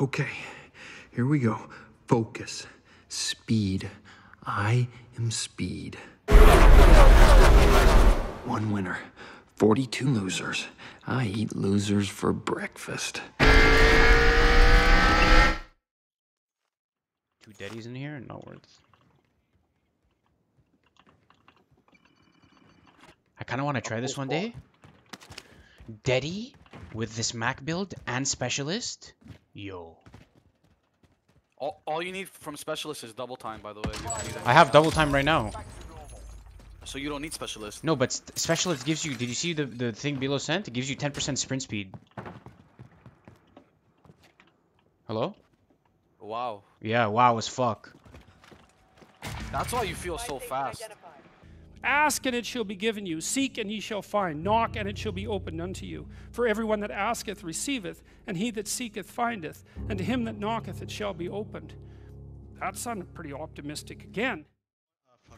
Okay, here we go. Focus. Speed. I am speed. One winner, 42 losers. I eat losers for breakfast. Two daddies in here? No words. I kind of want to try this one day. Daddy with this Mac build and specialist. Yo. All, all you need from specialist is double time, by the way. You don't need I have double time right now. So you don't need specialist. No, but specialist gives you. Did you see the the thing below sent? It gives you 10% sprint speed. Hello? Wow. Yeah. Wow as fuck. That's why you feel so fast. Ask and it shall be given you. Seek and ye shall find. Knock and it shall be opened unto you. For everyone that asketh receiveth, and he that seeketh findeth, and to him that knocketh it shall be opened. That sounded pretty optimistic again.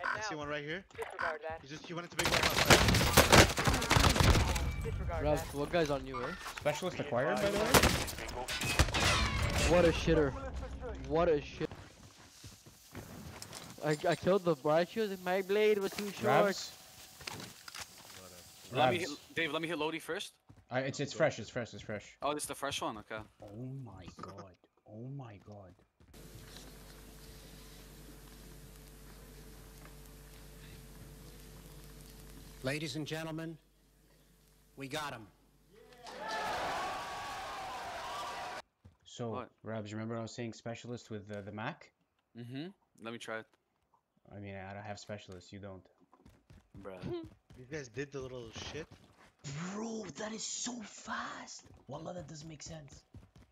I see one right here. Disregard that. He just he went into big one outside. Disregard Rev, that. what guy's on you, eh? Specialist acquired, by the way. What a shitter. What a shit. I, I killed the bright shoes and my blade was too short. Rabs. Let me hit, Dave, let me hit Lodi first. Uh, it's it's fresh. It's fresh. It's fresh. Oh, it's the fresh one? Okay. Oh my god. Oh my god. Ladies and gentlemen, we got him. So, What? Rabs, remember I was saying specialist with uh, the Mac? Mm-hmm. Let me try it. I mean, I don't have specialists. You don't. Bruh. You guys did the little shit. Bro, that is so fast. Wallah, that doesn't make sense.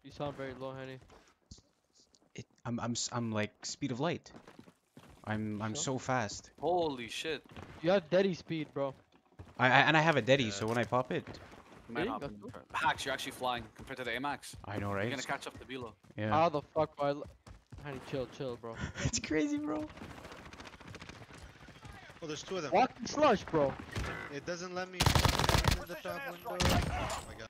You sound very low, honey. It. I'm. I'm. s- I'm like speed of light. I'm. I'm Sure. so fast. Holy shit. You have daddy speed, bro. I, I and I have a daddy, so when I pop it, Might Really? not That's be cool. Hacks, you're actually flying compared to the AMAX. I know, right? You're gonna catch up to Bilo. Yeah. How the fuck do I l- Henny, chill, chill, bro. it's crazy, bro. Oh, there's two of them. Walking slush, bro. It doesn't let me fucking in the top window. Oh my god.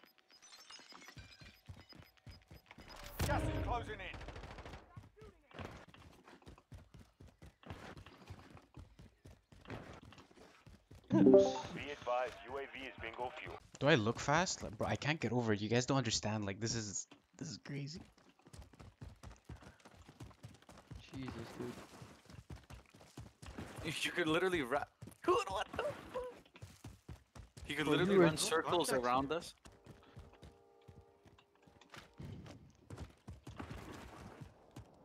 Do I look fast? Like, bro, I can't get over it. You guys don't understand. Like, this is. This is crazy. Jesus, dude. You could literally rap. Dude, what the? He could literally run circles contact around us.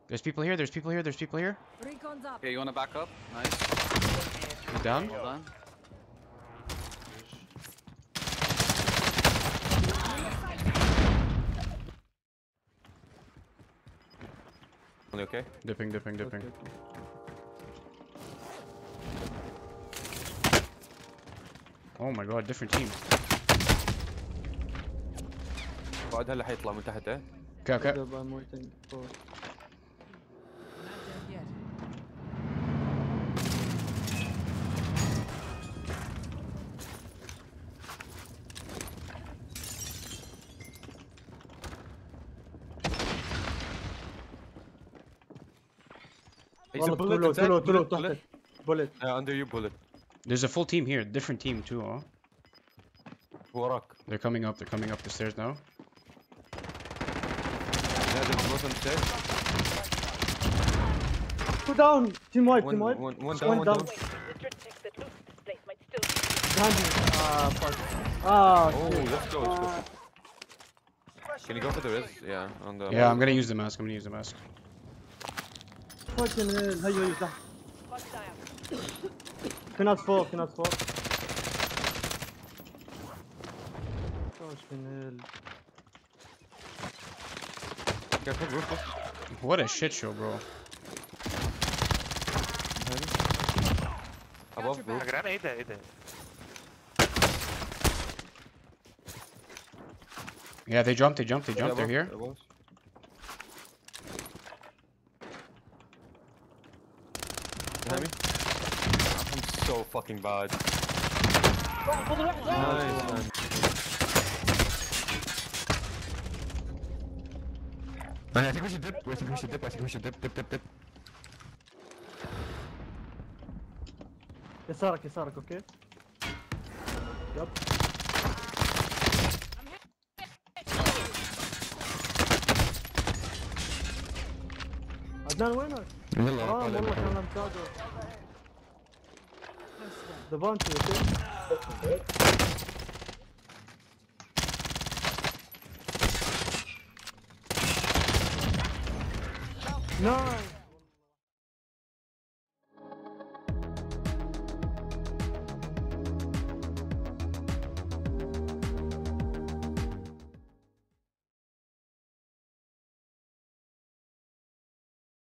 There's people here. There's people here. There's people here. Recon's up. Okay, you wanna back up? Nice. He's down. Well done. okay? Dipping, dipping, dipping. Oh my god, different team. فؤاد هلا حيطلع من تحت ايه Okay, okay. I'm waiting for. It's a bullet attack, bullet, bullet. Bullet. Yeah, under you bullet There's a full team here. Different team too, huh? وراك They're coming up. They're coming up the stairs now. نازل بنص الستير Two down. Team white. one Team white. one one One down one down. down Restricted access. Look, this place might still be. Behind you. Ah, fuck. Ah, oh shit. let's go let's go can you go for the res yeah on the Yeah, I'm gonna use the mask. I'm gonna use the mask. Fucking hell. هيا هيا تحت. Hostile. في ناس فوق. في ناس فوق. fucking hell. Careful, roof, roof. What a shit show, bro. above roof جدعان ايه ده ايه ده Yeah, they jumped. They jumped. They Yeah, jumped. They're above, here. so fucking bad. Nice, man. I think we should dip. I think we should dip. I think we should dip. Dip. Dip. Dip. يسارك يسارك اوكي يب عدنان وينك؟ يلا حرام طالع. والله the bunch of it. Nice.